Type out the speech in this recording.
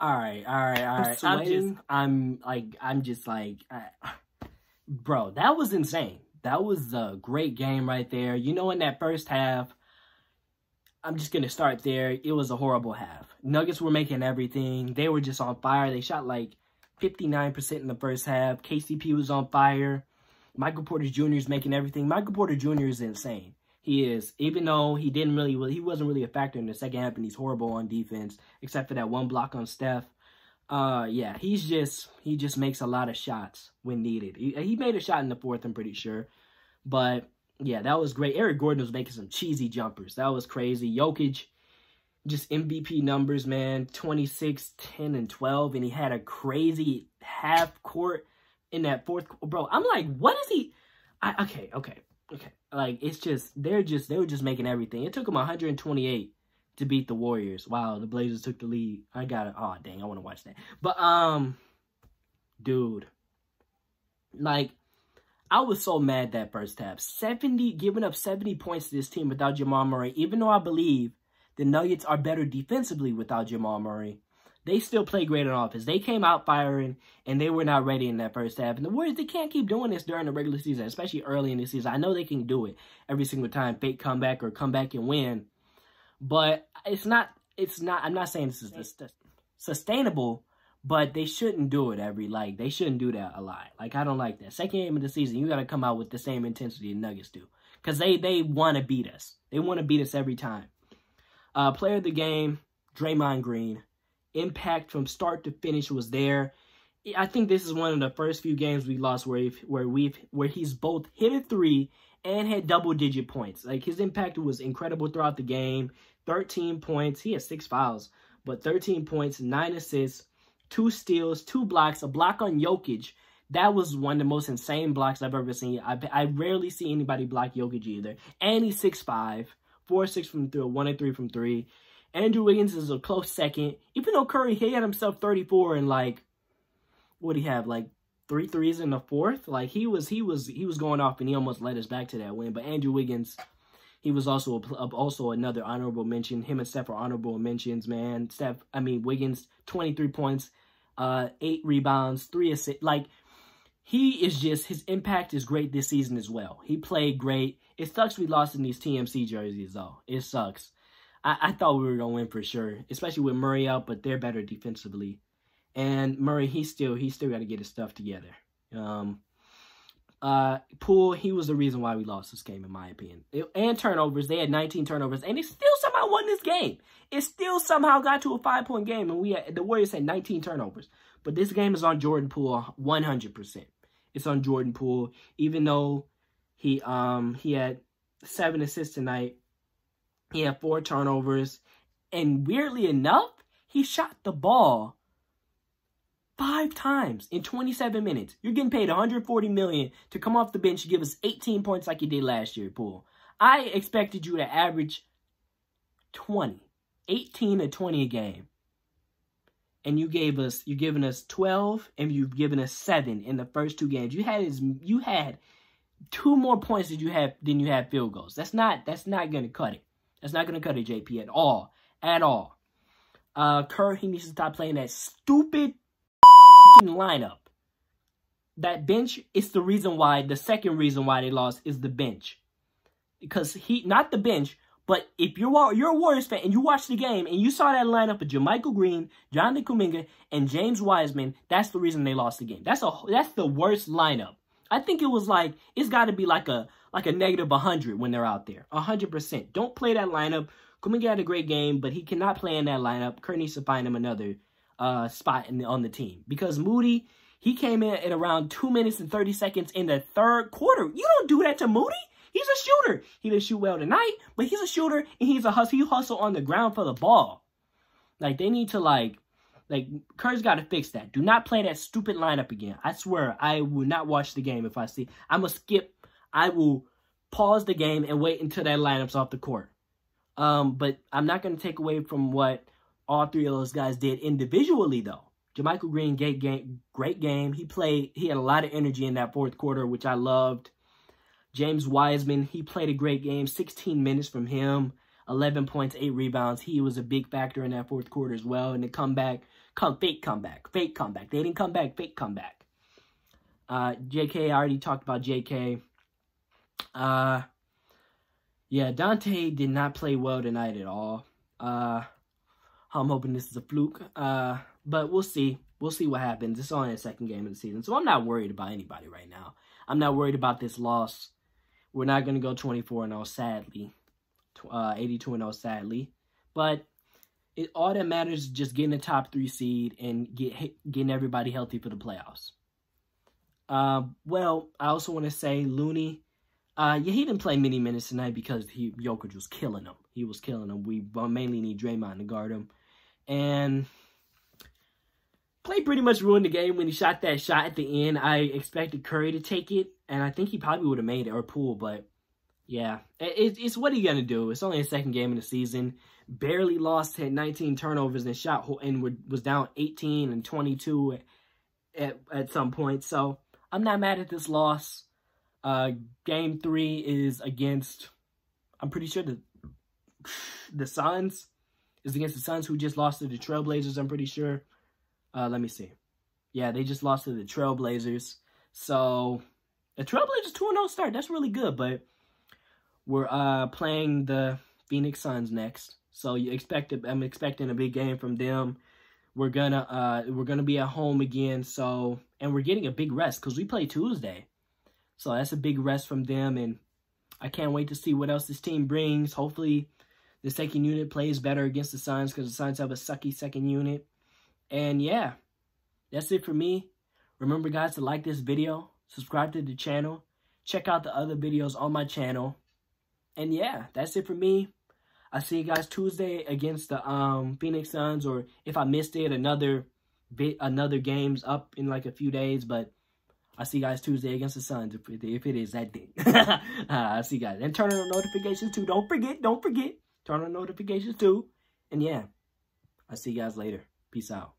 All right, all right, all right. I'm, I'm just, I'm like, I'm just like, I, bro, that was insane. That was a great game right there. You know, in that first half, I'm just gonna start there. It was a horrible half. Nuggets were making everything. They were just on fire. They shot like 59% in the first half. KCP was on fire. Michael Porter Jr. is making everything. Michael Porter Jr. is insane. He is, even though he didn't really, he wasn't really a factor in the second half, and he's horrible on defense, except for that one block on Steph. Uh, yeah, he's just, he just makes a lot of shots when needed. He, he made a shot in the fourth, I'm pretty sure. But, yeah, that was great. Aaron Gordon was making some cheesy jumpers. That was crazy. Jokic, just MVP numbers, man. 26, 10, and 12. And he had a crazy half court in that fourth. Bro, I'm like, what is he? I, okay, okay, okay. Like, it's just, they're just, they were just making everything. It took them 128 to beat the Warriors. Wow, the Blazers took the lead. I got it. Oh, dang, I want to watch that. But, um, dude, like, I was so mad that first half. 70, giving up 70 points to this team without Jamal Murray, even though I believe the Nuggets are better defensively without Jamal Murray. They still play great on offense. They came out firing, and they were not ready in that first half. And the Warriors, they can't keep doing this during the regular season, especially early in the season. I know they can do it every single time, fake comeback or come back and win. But it's not, it's not, I'm not saying this is sustainable, but they shouldn't do it every, like, they shouldn't do that a lot. Like, I don't like that. Second game of the season, you got to come out with the same intensity the Nuggets do. Because they, they want to beat us. They want to beat us every time. Uh, player of the game, Draymond Green. Impact from start to finish was there. I think this is one of the first few games we lost where where we've where he's both hit a three and had double digit points. Like his impact was incredible throughout the game. 13 points. He has six fouls, but 13 points, nine assists, two steals, two blocks, a block on Jokic. That was one of the most insane blocks I've ever seen. I, I rarely see anybody block Jokic either. And he's 6'5", four six from three, one and three from three. Andrew Wiggins is a close second. Even though Curry he had himself 34 and like what do he have like three threes in the fourth? Like he was he was he was going off and he almost led us back to that win. But Andrew Wiggins, he was also a, also another honorable mention. Him and Steph are honorable mentions, man. Steph, I mean Wiggins, 23 points, uh, eight rebounds, three assists. Like he is just his impact is great this season as well. He played great. It sucks we lost in these TMC jerseys, though. It sucks. I, I thought we were going to win for sure, especially with Murray out, but they're better defensively. And Murray, he still he still got to get his stuff together. Um, uh, Poole, he was the reason why we lost this game, in my opinion. It, and turnovers, they had 19 turnovers, and they still somehow won this game. It still somehow got to a five-point game, and we had, the Warriors had 19 turnovers. But this game is on Jordan Poole 100%. It's on Jordan Poole, even though he um he had seven assists tonight. He had four turnovers. And weirdly enough, he shot the ball five times in 27 minutes. You're getting paid 140 million to come off the bench and give us 18 points like you did last year, Poole. I expected you to average 20, 18 to 20 a game. And you gave us, you're giving us 12 and you've given us seven in the first two games. You had, you had two more points than you have than you have field goals. That's not that's not gonna cut it. That's not gonna cut it, JP, at all. At all. Uh Kerr, he needs to stop playing that stupid lineup. That bench is the reason why the second reason why they lost is the bench. Because he not the bench, but if you're you're a Warriors fan and you watch the game and you saw that lineup of JaMychal Green, Jonathan Kuminga, and James Wiseman, that's the reason they lost the game. That's a that's the worst lineup. I think it was like, it's got to be like a like a negative 100 when they're out there. 100%. Don't play that lineup. Kuminga had a great game, but he cannot play in that lineup. Kerr needs to find him another uh, spot the, on the team. Because Moody, he came in at around 2 minutes and 30 seconds in the third quarter. You don't do that to Moody. He's a shooter. He didn't shoot well tonight, but he's a shooter, and he's a hustle. He hustle on the ground for the ball. Like, they need to, like, like, Kerr's got to fix that. Do not play that stupid lineup again. I swear, I will not watch the game if I see. I'm going to skip. I will pause the game and wait until that lineup's off the court. Um, but I'm not going to take away from what all three of those guys did individually, though. JaMychal Green, great game, great game. He played, he had a lot of energy in that fourth quarter, which I loved. James Wiseman, he played a great game. 16 minutes from him, 11 points, 8 rebounds. He was a big factor in that fourth quarter as well. And the comeback come fake comeback, fake comeback. They didn't come back, fake comeback. Uh, JK, I already talked about JK. Uh, yeah, Donte did not play well tonight at all. Uh, I'm hoping this is a fluke. Uh, but we'll see. We'll see what happens. It's only the second game of the season, so I'm not worried about anybody right now. I'm not worried about this loss. We're not going to go 24 0, sadly. Uh, 82 0, sadly. But it, all that matters is just getting the top three seed and get getting everybody healthy for the playoffs. Uh, well, I also want to say Looney. Uh, yeah, he didn't play many minutes tonight because he Jokic was killing him. He was killing him. We mainly need Draymond to guard him, and Klay pretty much ruined the game when he shot that shot at the end. I expected Curry to take it, and I think he probably would have made it or Poole, but yeah, it, it's what are you gonna do? It's only a second game in the season. Barely lost, had 19 turnovers and shot and was down 18 and 22 at at some point. So I'm not mad at this loss. Uh, game three is against. I'm pretty sure the the Suns is against the Suns who just lost to the Trailblazers. I'm pretty sure. Uh, let me see. Yeah, they just lost to the Trailblazers. So the Trailblazers 2-0 start. That's really good, but we're uh, playing the Phoenix Suns next. So you expect I'm expecting a big game from them. We're gonna uh, we're gonna be at home again. So and we're getting a big rest because we play Tuesday. So that's a big rest from them, and I can't wait to see what else this team brings. Hopefully, the second unit plays better against the Suns because the Suns have a sucky second unit. And yeah, that's it for me. Remember, guys, to like this video, subscribe to the channel, check out the other videos on my channel. And yeah, that's it for me. I'll see you guys Tuesday against the um, Phoenix Suns, or if I missed it, another bit, another game's up in like a few days. But I'll see you guys Tuesday against the Suns if, if it is that day. uh, I'll see you guys. And turn on notifications too. Don't forget, don't forget. Turn on notifications too. And yeah, I'll see you guys later. Peace out.